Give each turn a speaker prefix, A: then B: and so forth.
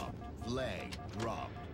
A: dropped. Flag dropped.